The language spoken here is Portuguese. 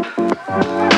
Música